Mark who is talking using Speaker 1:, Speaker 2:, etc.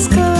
Speaker 1: is.